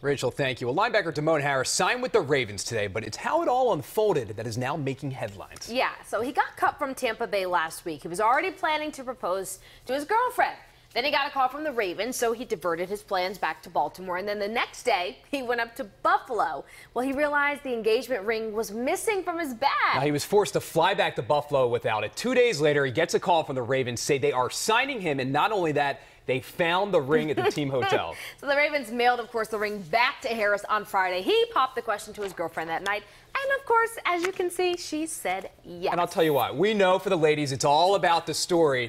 Rachel, thank you. A linebacker Demone Harris signed with the Ravens today, but it's how it all unfolded that is now making headlines. Yeah, so he got cut from Tampa Bay last week. He was already planning to propose to his girlfriend. Then he got a call from the Ravens, so he diverted his plans back to Baltimore. And then the next day, he went up to Buffalo. Well, he realized the engagement ring was missing from his bag. Now, he was forced to fly back to Buffalo without it. Two days later, he gets a call from the Ravens, say they are signing him, and not only that, they found the ring at the team hotel. so the Ravens mailed, of course, the ring back to Harris on Friday. He popped the question to his girlfriend that night. And of course, as you can see, she said yes. And I'll tell you what, we know for the ladies, it's all about the story.